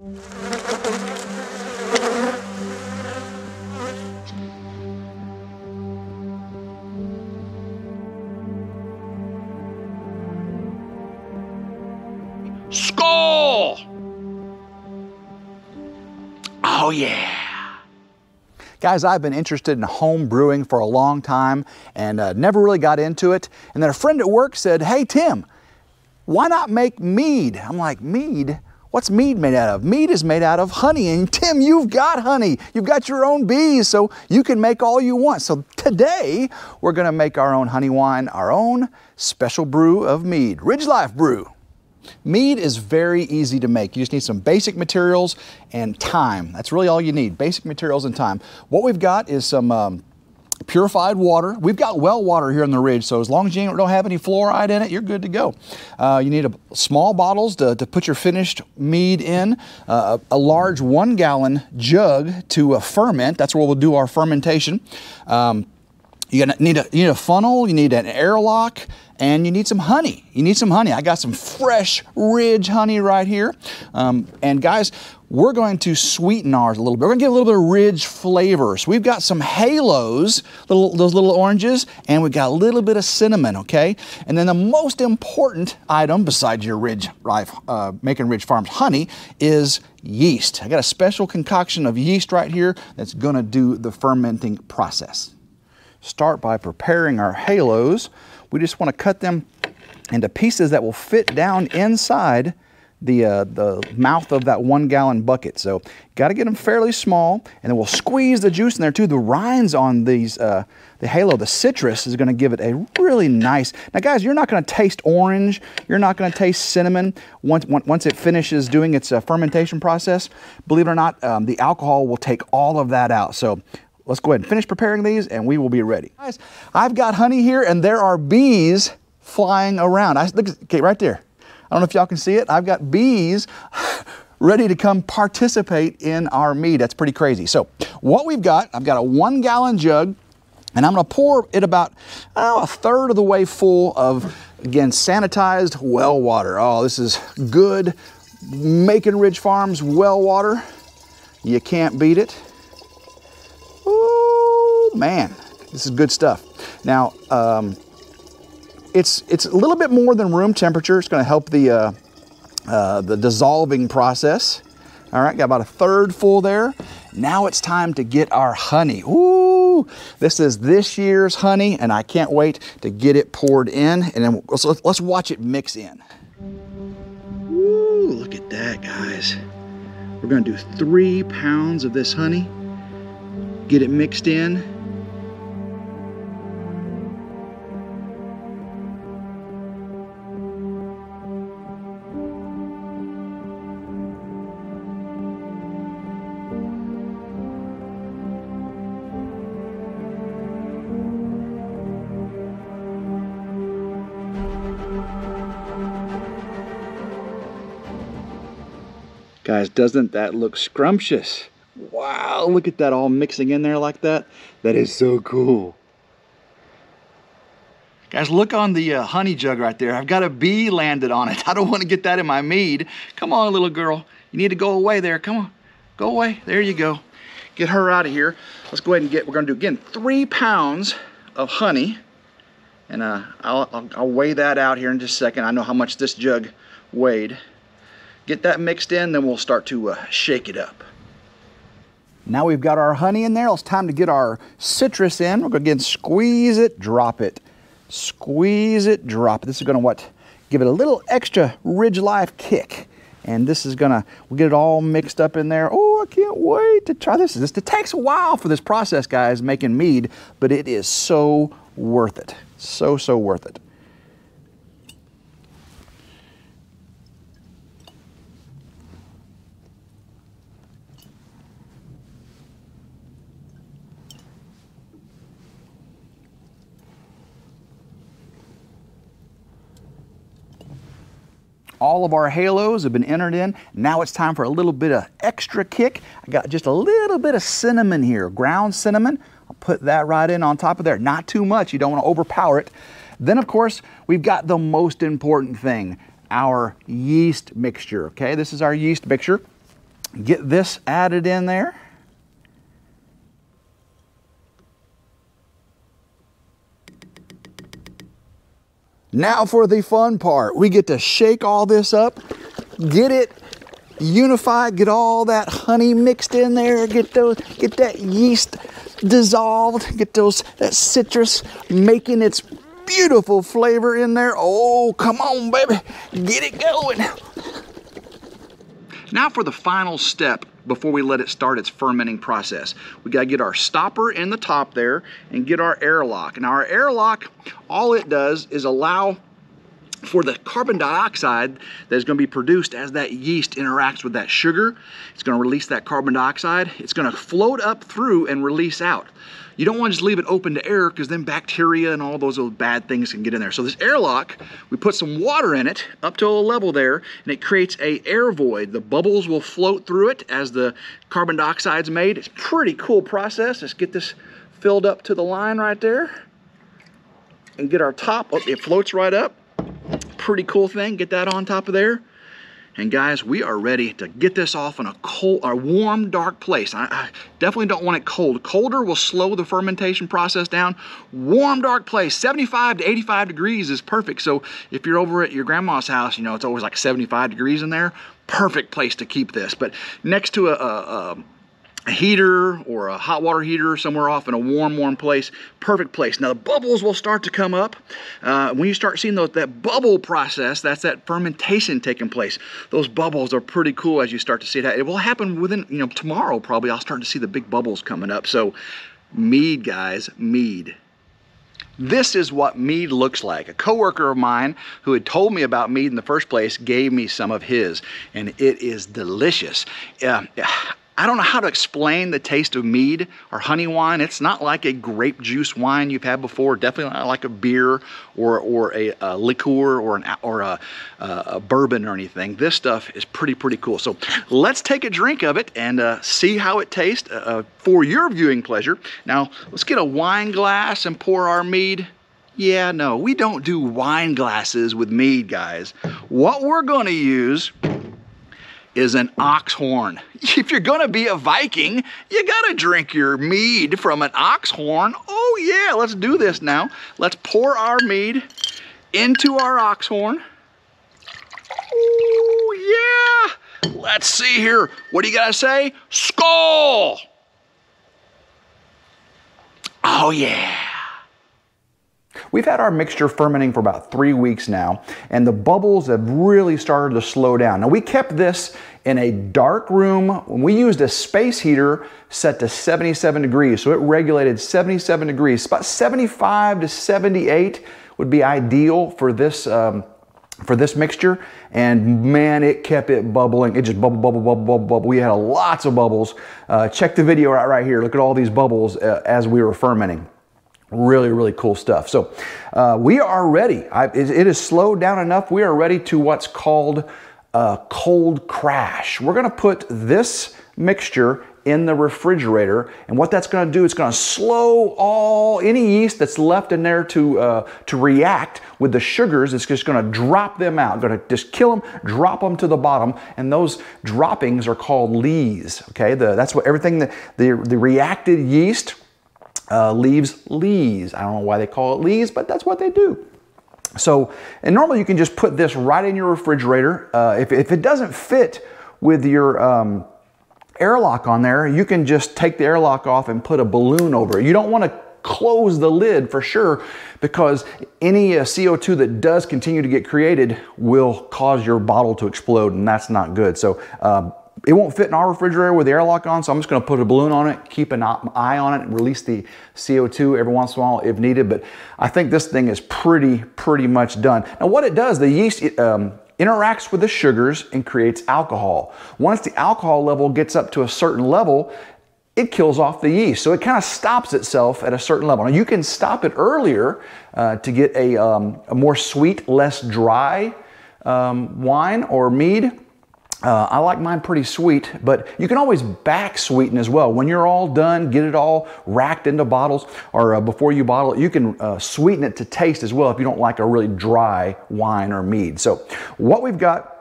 Skull! Oh, yeah. Guys, I've been interested in home brewing for a long time and uh, never really got into it. And then a friend at work said, Hey, Tim, why not make mead? I'm like, Mead? What's mead made out of? Mead is made out of honey. And Tim, you've got honey. You've got your own bees, so you can make all you want. So today, we're gonna make our own honey wine, our own special brew of mead, Ridge Life Brew. Mead is very easy to make. You just need some basic materials and time. That's really all you need, basic materials and time. What we've got is some um, purified water. We've got well water here on the ridge, so as long as you don't have any fluoride in it, you're good to go. Uh, you need a, small bottles to, to put your finished mead in, uh, a large one gallon jug to uh, ferment. That's where we'll do our fermentation. Um, you need a, you need a funnel, you need an airlock, and you need some honey. You need some honey. I got some fresh ridge honey right here. Um, and guys, we're going to sweeten ours a little bit. We're gonna get a little bit of ridge flavor. So we've got some halos, little, those little oranges, and we've got a little bit of cinnamon, okay? And then the most important item, besides your Ridge uh, Making Ridge Farms honey, is yeast. I got a special concoction of yeast right here that's gonna do the fermenting process. Start by preparing our halos. We just want to cut them into pieces that will fit down inside the, uh, the mouth of that one gallon bucket. So got to get them fairly small and then we'll squeeze the juice in there too. The rinds on these, uh, the halo, the citrus is going to give it a really nice. Now guys, you're not going to taste orange. You're not going to taste cinnamon once, once it finishes doing its uh, fermentation process. Believe it or not, um, the alcohol will take all of that out. So Let's go ahead and finish preparing these and we will be ready. Guys, I've got honey here and there are bees flying around. I, look, okay, right there. I don't know if y'all can see it. I've got bees ready to come participate in our mead. That's pretty crazy. So what we've got, I've got a one gallon jug and I'm gonna pour it about oh, a third of the way full of, again, sanitized well water. Oh, this is good Macon Ridge Farms well water. You can't beat it Ooh, man, this is good stuff. Now, um, it's, it's a little bit more than room temperature. It's gonna help the, uh, uh, the dissolving process. All right, got about a third full there. Now it's time to get our honey. Ooh, this is this year's honey, and I can't wait to get it poured in, and then let's, let's watch it mix in. Ooh, look at that, guys. We're gonna do three pounds of this honey, get it mixed in, Guys, doesn't that look scrumptious? Wow, look at that all mixing in there like that. That is so cool. Guys, look on the uh, honey jug right there. I've got a bee landed on it. I don't want to get that in my mead. Come on, little girl. You need to go away there. Come on. Go away. There you go. Get her out of here. Let's go ahead and get, we're going to do, again, three pounds of honey. And uh, I'll, I'll, I'll weigh that out here in just a second. I know how much this jug weighed. Get that mixed in, then we'll start to uh, shake it up. Now we've got our honey in there. It's time to get our citrus in. We're to again squeeze it, drop it. Squeeze it, drop it. This is to what? Give it a little extra Ridge Life kick. And this is gonna, we'll get it all mixed up in there. Oh, I can't wait to try this. This it takes a while for this process, guys, making mead, but it is so worth it. So, so worth it. All of our halos have been entered in. Now it's time for a little bit of extra kick. I got just a little bit of cinnamon here, ground cinnamon. I'll put that right in on top of there. Not too much, you don't want to overpower it. Then of course, we've got the most important thing, our yeast mixture, okay? This is our yeast mixture. get this added in there. Now for the fun part. We get to shake all this up, get it unified, get all that honey mixed in there, get those, get that yeast dissolved, get those that citrus making its beautiful flavor in there. Oh, come on, baby, get it going. Now for the final step before we let it start its fermenting process. We gotta get our stopper in the top there and get our airlock. Now our airlock, all it does is allow for the carbon dioxide that is going to be produced as that yeast interacts with that sugar. It's going to release that carbon dioxide. It's going to float up through and release out. You don't want to just leave it open to air because then bacteria and all those bad things can get in there. So this airlock, we put some water in it up to a level there and it creates a air void. The bubbles will float through it as the carbon dioxide is made. It's pretty cool process. Let's get this filled up to the line right there and get our top, oh, it floats right up pretty cool thing. Get that on top of there. And guys, we are ready to get this off in a cold, a warm, dark place. I, I, definitely don't want it cold. Colder will slow the fermentation process down. Warm, dark place, 75 to 85 degrees is perfect. So if you're over at your grandma's house, you know, it's always like 75 degrees in there. Perfect place to keep this. But next to a, a, a a heater or a hot water heater somewhere off in a warm, warm place, perfect place. Now the bubbles will start to come up. Uh, when you start seeing those, that bubble process, that's that fermentation taking place. Those bubbles are pretty cool as you start to see that. It will happen within, you know, tomorrow probably I'll start to see the big bubbles coming up. So mead, guys, mead. This is what mead looks like. A coworker of mine who had told me about mead in the first place gave me some of his, and it is delicious. Uh, I don't know how to explain the taste of mead or honey wine. It's not like a grape juice wine you've had before. Definitely not like a beer or, or a, a liqueur or, an, or a, a, bourbon or anything. This stuff is pretty, pretty cool. So let's take a drink of it and uh, see how it tastes uh, uh, for your viewing pleasure. Now, let's get a wine glass and pour our mead. Yeah, no, we don't do wine glasses with mead, guys. What we're going to use is an ox horn. If you're gonna be a Viking, you gotta drink your mead from an ox horn. Oh yeah, let's do this now. Let's pour our mead into our ox horn. Oh yeah. Let's see here. What do you gotta say? Skull. Oh yeah. We've had our mixture fermenting for about three weeks now, and the bubbles have really started to slow down. Now, we kept this in a dark room. We used a space heater set to 77 degrees, so it regulated 77 degrees. About 75 to 78 would be ideal for this. Um, for this mixture and man it kept it bubbling it just bubble bubble bubble bubble bubble we had lots of bubbles uh, check the video out right here look at all these bubbles uh, as we were fermenting Really, really cool stuff. So uh, we are ready. I, it, it is slowed down enough. We are ready to what's called a cold crash. We're going to put this mixture in the refrigerator and what that's going to do it's going to slow all any yeast that's left in there to uh, to react with the sugars it's just going to drop them out going to just kill them drop them to the bottom and those droppings are called lees okay the, that's what everything that the, the reacted yeast uh, leaves lees. I don't know why they call it lees, but that's what they do. So, and normally you can just put this right in your refrigerator. Uh, if, if it doesn't fit with your um, airlock on there, you can just take the airlock off and put a balloon over it. You don't want to close the lid for sure because any uh, CO2 that does continue to get created will cause your bottle to explode and that's not good. So uh, it won't fit in our refrigerator with the airlock on, so I'm just gonna put a balloon on it, keep an eye on it, and release the CO2 every once in a while if needed. But I think this thing is pretty, pretty much done. Now what it does, the yeast it, um, interacts with the sugars and creates alcohol. Once the alcohol level gets up to a certain level, it kills off the yeast. So it kind of stops itself at a certain level. Now you can stop it earlier uh, to get a, um, a, more sweet, less dry um, wine or mead. Uh, I like mine pretty sweet, but you can always back sweeten as well. When you're all done, get it all racked into bottles, or uh, before you bottle it, you can uh, sweeten it to taste as well if you don't like a really dry wine or mead. So what we've got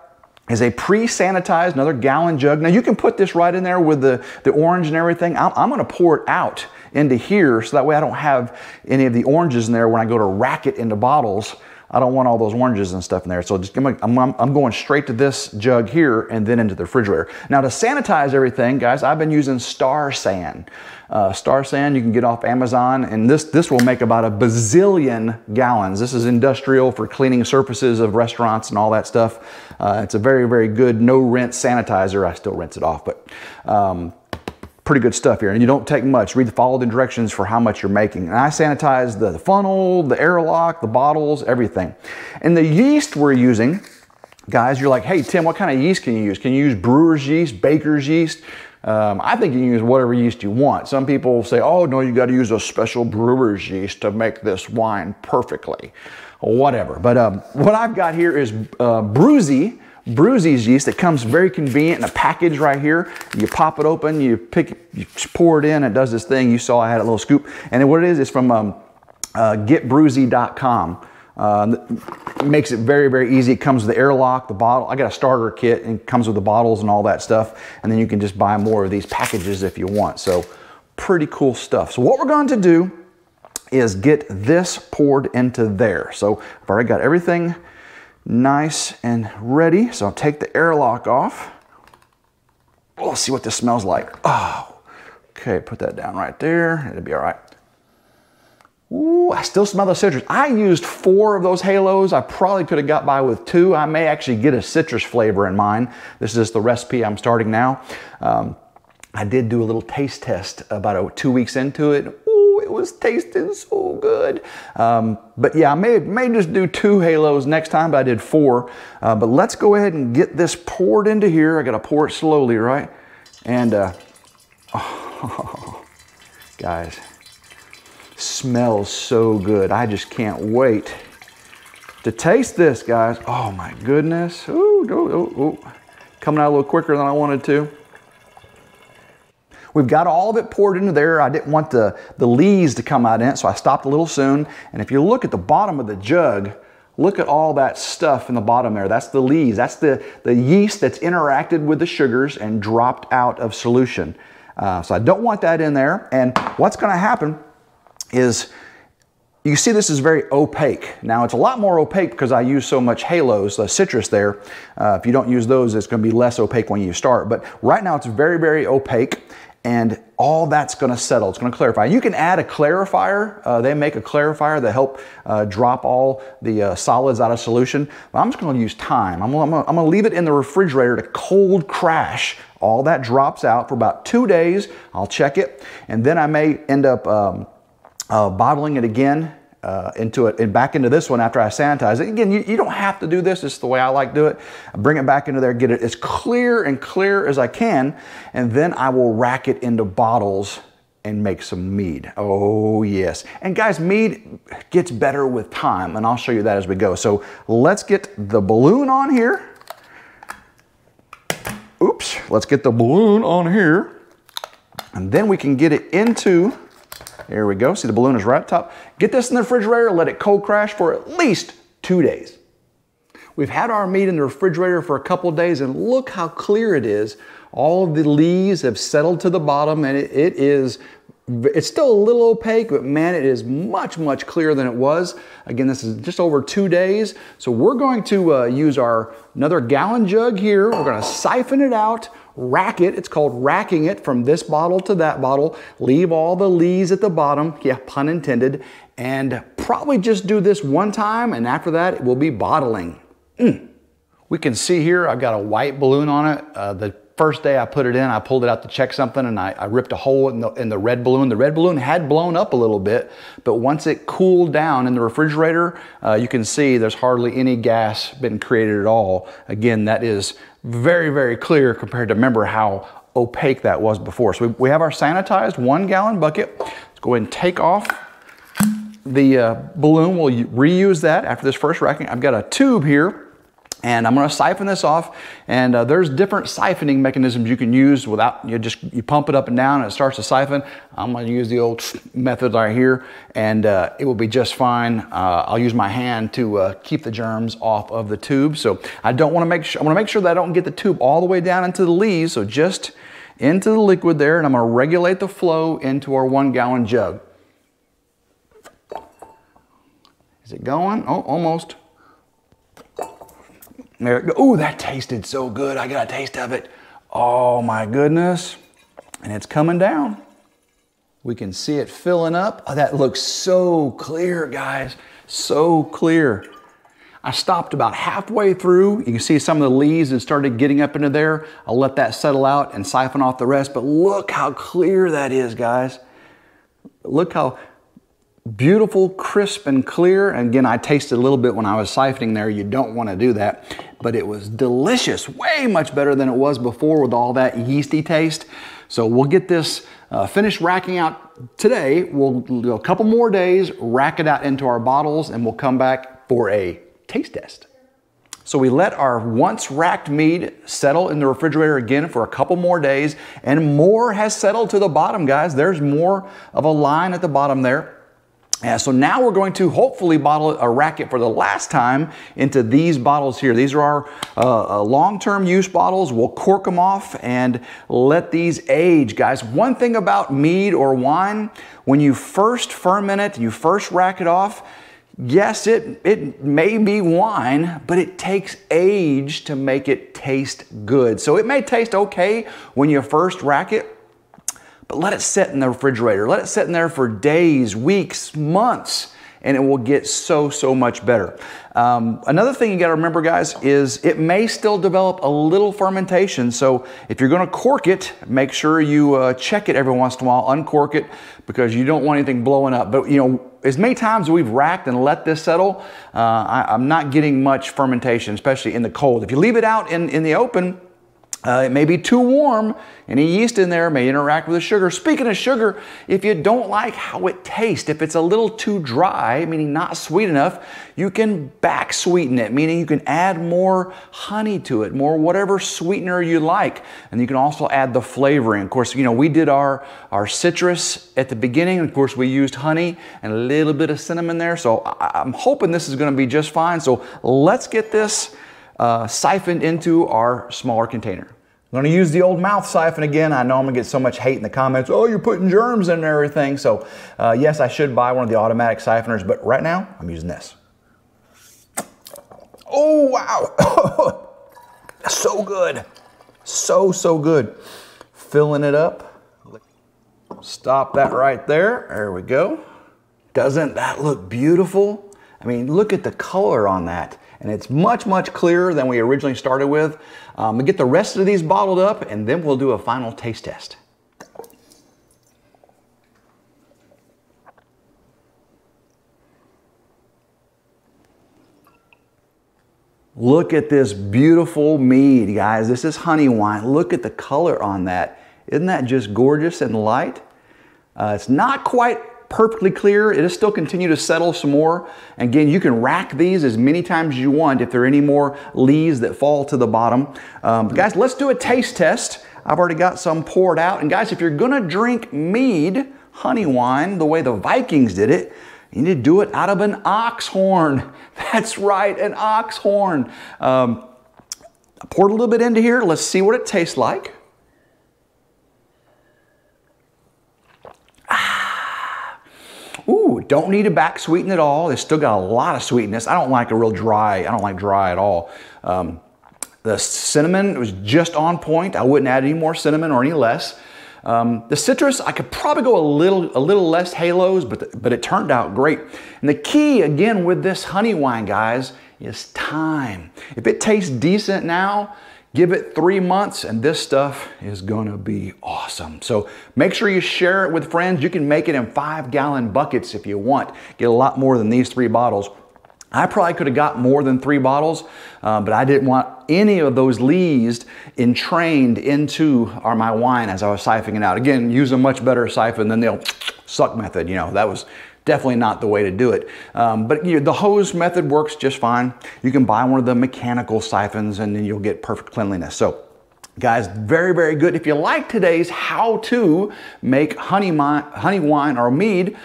is a pre-sanitized, another gallon jug. Now you can put this right in there with the, the orange and everything. I'm, I'm gonna pour it out into here so that way I don't have any of the oranges in there when I go to rack it into bottles. I don't want all those oranges and stuff in there. So just I'm, I'm, I'm, going straight to this jug here and then into the refrigerator. Now to sanitize everything, guys, I've been using Star San. Uh, Star San you can get off Amazon and this, this will make about a bazillion gallons. This is industrial for cleaning surfaces of restaurants and all that stuff. Uh, it's a very, very good no rinse sanitizer. I still rinse it off, but um, pretty good stuff here. And you don't take much. Read the follow the directions for how much you're making. And I sanitize the, the funnel, the airlock, the bottles, everything. And the yeast we're using, guys, you're like, hey, Tim, what kind of yeast can you use? Can you use brewer's yeast, baker's yeast? Um, I think you can use whatever yeast you want. Some people say, oh, no, you got to use a special brewer's yeast to make this wine perfectly. Whatever. But um, what I've got here is uh, Brewsy Brewsy's yeast that comes very convenient in a package right here. You pop it open, you pick, you pour it in, it does this thing. You saw I had a little scoop. And what it is, is from um, uh. Uh, makes it very, very easy. It comes with the airlock, the bottle. I got a starter kit and comes with the bottles and all that stuff. And then you can just buy more of these packages if you want. So pretty cool stuff. So what we're going to do is get this poured into there. So I've already got everything nice and ready. So I'll take the airlock off. Oh, let's see what this smells like. Oh, okay, put that down right there. It'll be all right. Ooh, I still smell the citrus. I used four of those halos. I probably could have got by with two. I may actually get a citrus flavor in mine. This is the recipe I'm starting now. Um, I did do a little taste test about two weeks into it it was tasting so good. Um, but yeah, I may, may just do two halos next time, but I did four. Uh, but let's go ahead and get this poured into here. I gotta pour it slowly, right? And uh, oh, guys, smells so good. I just can't wait to taste this, guys. Oh my goodness. Ooh, ooh, ooh, ooh. Coming out a little quicker than I wanted to. We've got all of it poured into there. I didn't want the, the lees to come out in it, so I stopped a little soon. And if you look at the bottom of the jug, look at all that stuff in the bottom there. That's the lees. That's the, the yeast that's interacted with the sugars and dropped out of solution. Uh, so I don't want that in there. And what's going to happen is you see this is very opaque. Now it's a lot more opaque because I use so much halos, the citrus there. Uh, if you don't use those, it's going to be less opaque when you start. But right now it's very, very opaque and all that's going to settle. It's going to clarify. You can add a clarifier. Uh, they make a clarifier that help uh, drop all the uh, solids out of solution. But I'm just going to use time. I'm going to leave it in the refrigerator to cold crash. All that drops out for about two days. I'll check it, and then I may end up um, uh, bottling it again uh, into it and back into this one after I sanitize it. Again, you, you don't have to do this. Is the way I like to do it. I bring it back into there, get it as clear and clear as I can, and then I will rack it into bottles and make some mead. Oh yes. And guys, mead gets better with time, and I'll show you that as we go. So let's get the balloon on here. Oops, let's get the balloon on here. And then we can get it into there we go. See the balloon is right top. Get this in the refrigerator, let it cold crash for at least two days. We've had our mead in the refrigerator for a couple days and look how clear it is. All of the lees have settled to the bottom and it, it is it's still a little opaque, but man, it is much, much clearer than it was. Again, this is just over two days. So we're going to uh, use our another gallon jug here. We're gonna siphon it out rack it. It's called racking it from this bottle to that bottle. Leave all the lees at the bottom. Yeah, pun intended. And probably just do this one time and after that it will be bottling. Mm. We can see here I've got a white balloon on it. Uh, the first day I put it in, I pulled it out to check something and I, I ripped a hole in the, in the red balloon. The red balloon had blown up a little bit, but once it cooled down in the refrigerator, uh, you can see there's hardly any gas been created at all. Again, that is very, very clear compared to remember how opaque that was before. So we, we have our sanitized one gallon bucket. Let's go ahead and take off the uh, balloon. We'll reuse that after this first racking. I've got a tube here And I'm gonna siphon this off. And uh, there's different siphoning mechanisms you can use without, you just, you pump it up and down and it starts to siphon. I'm gonna use the old method right here and uh, it will be just fine. Uh, I'll use my hand to uh, keep the germs off of the tube. So I don't wanna make sure, I wanna make sure that I don't get the tube all the way down into the lees. So just into the liquid there and I'm gonna regulate the flow into our one gallon jug. Is it going? Oh, almost. Ooh, that tasted so good. I got a taste of it. Oh my goodness. And it's coming down. We can see it filling up. Oh, that looks so clear, guys. So clear. I stopped about halfway through. You can see some of the lees that started getting up into there. I'll let that settle out and siphon off the rest. But look how clear that is, guys. Look how beautiful, crisp, and clear. And again, I tasted a little bit when I was siphoning there. You don't want to do that. But it was delicious, way much better than it was before with all that yeasty taste. So we'll get this uh, finished racking out today. We'll do a couple more days, rack it out into our bottles, and we'll come back for a taste test. So we let our once racked mead settle in the refrigerator again for a couple more days, and more has settled to the bottom, guys. There's more of a line at the bottom there. So now we're going to hopefully bottle a racket for the last time into these bottles here. These are our uh, uh, long-term use bottles. We'll cork them off and let these age. Guys, one thing about mead or wine, when you first ferment it, you first rack it off, yes, it, it may be wine, but it takes age to make it taste good. So it may taste okay when you first rack it, but let it sit in the refrigerator. Let it sit in there for days, weeks, months, and it will get so, so much better. Um, another thing you got to remember, guys, is it may still develop a little fermentation. So if you're going to cork it, make sure you uh, check it every once in a while, uncork it, because you don't want anything blowing up. But you know, as many times we've racked and let this settle, uh, I, I'm not getting much fermentation, especially in the cold. If you leave it out in, in the open, uh, it may be too warm. Any yeast in there may interact with the sugar. Speaking of sugar, if you don't like how it tastes, if it's a little too dry, meaning not sweet enough, you can back sweeten it, meaning you can add more honey to it, more whatever sweetener you like. And you can also add the flavoring. Of course, you know, we did our, our citrus at the beginning. Of course, we used honey and a little bit of cinnamon there. So I, I'm hoping this is going to be just fine. So let's get this uh, siphoned into our smaller container. I'm gonna use the old mouth siphon again. I know I'm gonna get so much hate in the comments. Oh, you're putting germs in and everything. So uh, yes, I should buy one of the automatic siphoners, but right now I'm using this. Oh, wow. so good. So, so good. Filling it up. Stop that right there. There we go. Doesn't that look beautiful? I mean, look at the color on that and it's much, much clearer than we originally started with. Um, we'll get the rest of these bottled up and then we'll do a final taste test. Look at this beautiful mead, guys. This is honey wine. Look at the color on that. Isn't that just gorgeous and light? Uh, it's not quite perfectly clear. It'll still continue to settle some more. Again, you can rack these as many times as you want if there are any more lees that fall to the bottom. Um, guys, let's do a taste test. I've already got some poured out. And guys, if you're gonna drink mead, honey wine, the way the Vikings did it, you need to do it out of an ox horn. That's right, an ox horn. Um, I poured a little bit into here. Let's see what it tastes like. Ooh, don't need to back sweeten at all. It's still got a lot of sweetness. I don't like a real dry, I don't like dry at all. Um, the cinnamon was just on point. I wouldn't add any more cinnamon or any less. Um, the citrus, I could probably go a little, a little less halos, but, the, but it turned out great. And the key, again, with this honey wine, guys, is time. If it tastes decent now, Give it three months and this stuff is gonna be awesome. So make sure you share it with friends. You can make it in five gallon buckets if you want. Get a lot more than these three bottles. I probably could have got more than three bottles, uh, but I didn't want any of those lees entrained into our, my wine as I was siphoning it out. Again, use a much better siphon than the suck method. You know, that was definitely not the way to do it. Um, but you know, the hose method works just fine. You can buy one of the mechanical siphons and then you'll get perfect cleanliness. So Guys, very, very good. If you like today's how to make honey, honey wine or mead,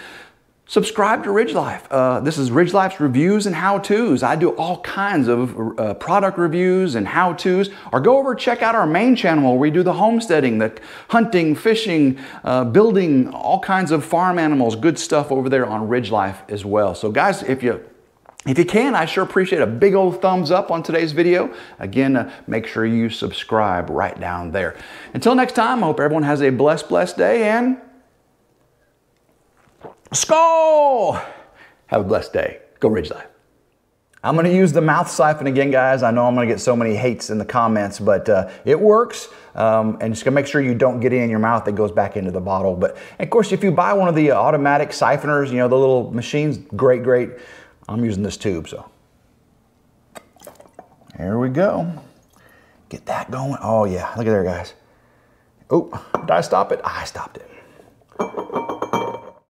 subscribe to Ridge Life. Uh, this is Ridge Life's reviews and how-tos. I do all kinds of uh, product reviews and how-tos. Or go over check out our main channel where we do the homesteading, the hunting, fishing, uh, building, all kinds of farm animals, good stuff over there on Ridge Life as well. So guys, if you if you can, I sure appreciate a big old thumbs up on today's video. Again, uh, make sure you subscribe right down there. Until next time, I hope everyone has a blessed, blessed day and skull! Have a blessed day. Go Ridge Life. I'm gonna use the mouth siphon again, guys. I know I'm gonna get so many hates in the comments, but uh, it works. Um, and just gonna make sure you don't get it in your mouth that goes back into the bottle. But of course, if you buy one of the automatic siphoners, you know, the little machines, great, great. I'm using this tube, so. There we go. Get that going. Oh yeah, look at there, guys. Oh, did I stop it? I stopped it.